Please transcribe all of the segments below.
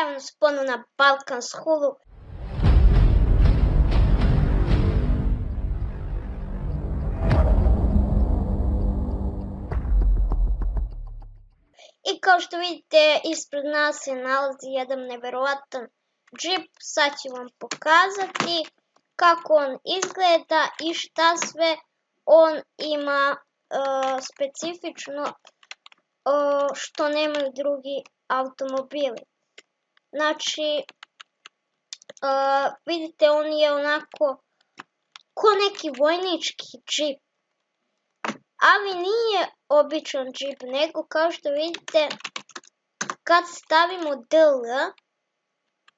evo nas ponovno na Balkan Schoolu. I kao što vidite, ispred nas se nalazi jedan neverovatan džip. Sad ću vam pokazati kako on izgleda i šta sve on ima uh, specifično uh, što nemaju drugi automobili. Znači, uh, vidite, on je onako ko neki vojnički džip. Ali nije običan džip, nego kao što vidite, kad stavimo DL,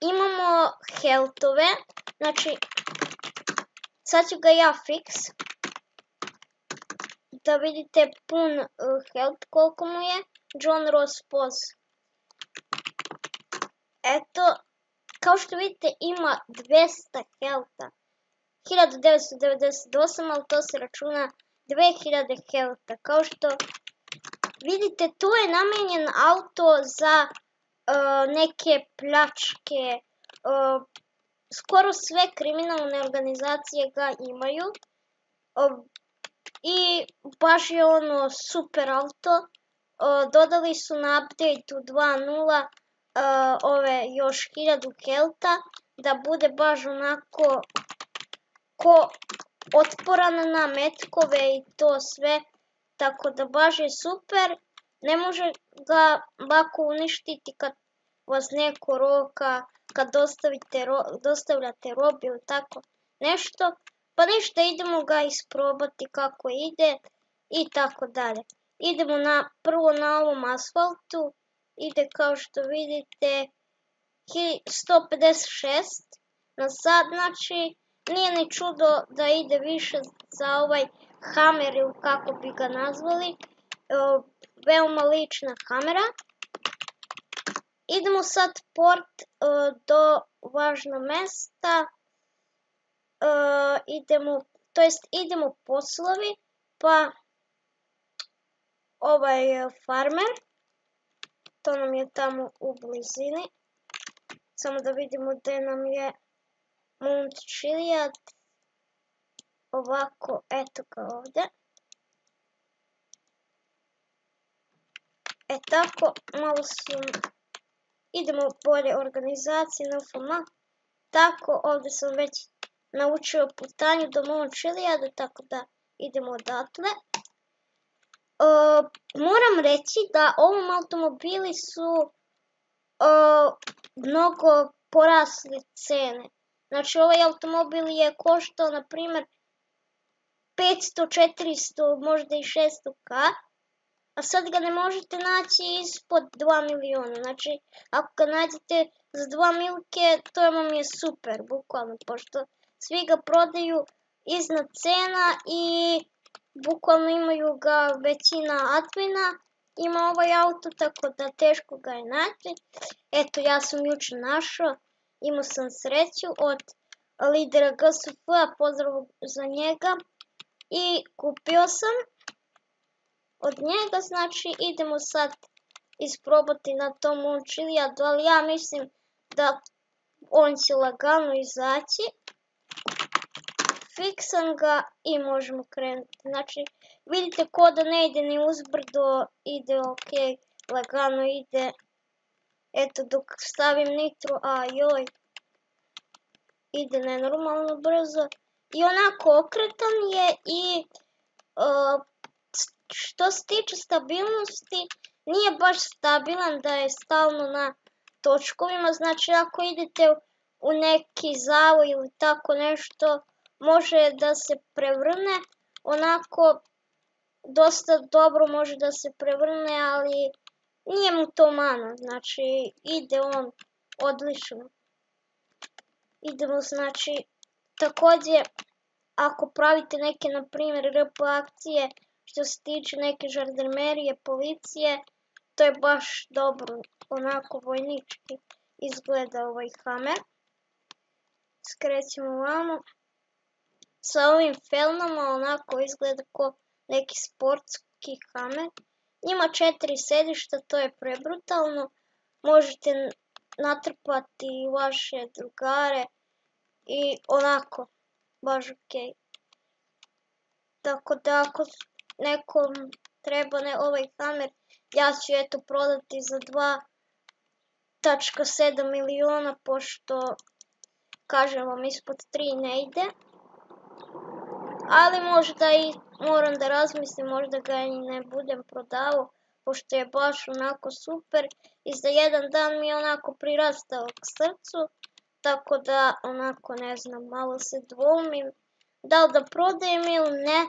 imamo heltove, znači, sad ću ga ja fix, da vidite pun uh, health koliko mu je, John Ross Poz. Eto, kao što vidite ima 200 helta. 1998, ali to se računa 2000 helta. Kao što vidite, tu je namenjen auto za uh, neke pljačke. Uh, skoro sve kriminalne organizacije ga imaju. Uh, I baš je ono super auto. Dodali su na update u 2.0 ove još 1000 kelta da bude baš onako ko otporan na metkove i to sve. Tako da baš je super. Ne može ga lako uništiti kad vas neko roka, kad dostavite, ro, dostavljate rob ili tako nešto. Pa ništa, idemo ga isprobati kako ide i tako dalje. Idemo na, prvo na ovom asfaltu, ide kao što vidite 156 na sad, znači nije ni čudo da ide više za ovaj Hammer ili kako bi ga nazvali, veoma lična kamera. Idemo sad port do važnog mesta, uh, idemo, to jest idemo poslovi, pa ovaj farmer, to nam je tamo u blizini, samo da vidimo gdje nam je Mount Chiliad, ovako, eto ga ovdje. E tako, malo su, idemo bolje organizacije na FMA, tako, ovdje sam već naučio putanju do Mončilijada, tako da idemo odatle. E, moram reći da ovom automobili su e, mnogo porasli cene. Znači ovaj automobil je koštao na primjer 500, 400, možda i 600k, a sad ga ne možete naći ispod 2 miliona. Znači, ako ga nađete za 2 milke, to vam je super, bukvalno, pošto svi ga prodaju iznad cena i bukvalno imaju ga većina admina. Ima ovaj auto tako da teško ga je naći. Eto ja sam jučer našao, imao sam sreću od lidera GSF-a, pozdrav za njega. I kupio sam od njega, znači idemo sad isprobati na tom Unčiliadu, ali ja mislim da on će lagano izaći fiksam ga i možemo krenuti. Znači, vidite ko da ne ide ni uzbrdo, ide ok, lagano ide. Eto, dok stavim nitro, a joj, ide nenormalno brzo. I onako okretan je i što se tiče stabilnosti, nije baš stabilan da je stalno na točkovima. Znači, ako idete u neki zavoj ili tako nešto, može da se prevrne, onako dosta dobro može da se prevrne, ali nije mu to mana, znači ide on odlično. Idemo znači, također ako pravite neke, na primjer, RP akcije što se tiče neke žardermerije, policije, to je baš dobro, onako vojnički izgleda ovaj Hammer. Skrećemo vamo sa ovim felnama onako izgleda kao neki sportski kamen. Ima četiri sedišta, to je prebrutalno. Možete natrpati vaše drugare i onako, baš ok. Tako da ako nekom treba ne ovaj kamer, ja ću eto prodati za 2.7 miliona, pošto kažem vam ispod 3 ne ide. Ali možda i moram da razmislim, možda ga i ne budem prodavao, pošto je baš onako super. I za jedan dan mi je onako prirastao k srcu, tako da onako ne znam, malo se dvomim da li da prodajem ili ne,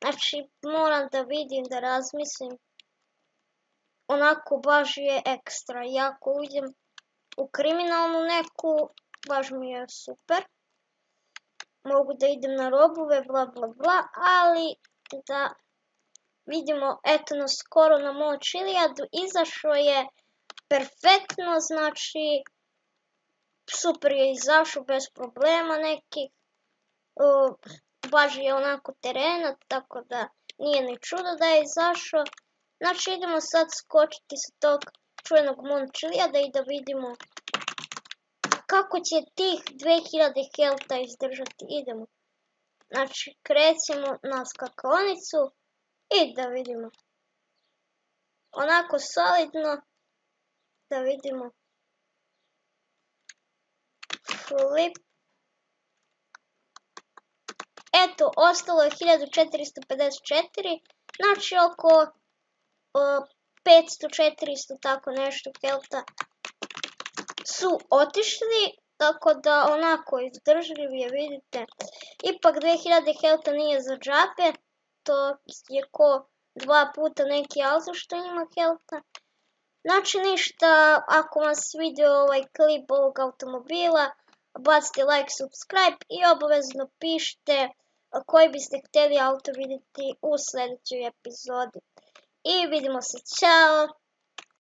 znači moram da vidim, da razmislim, onako baš je ekstra, ja ako uđem u kriminalnu neku, baš mi je super, mogu da idem na robove, bla bla bla, ali da vidimo, eto nas skoro na moj čilijadu, izašao je perfektno, znači super je izašao bez problema nekih, baš je onako terena, tako da nije ni čudo da je izašao. Znači idemo sad skočiti sa tog čuvenog Mončilijada i da vidimo kako će tih 2000 helta izdržati. Idemo. Znači krećemo na skakonicu i da vidimo. Onako solidno da vidimo. Flip. Eto, ostalo je 1454, znači oko 500-400 tako nešto helta su otišli, tako da onako izdržljiv je, vidite. Ipak 2000 helta nije za džabe, to je ko dva puta neki auto što ima helta. Znači ništa, ako vam svidio ovaj klip ovog automobila, bacite like, subscribe i obavezno pišite koji biste htjeli auto vidjeti u sljedećoj epizodi. I vidimo se, čao!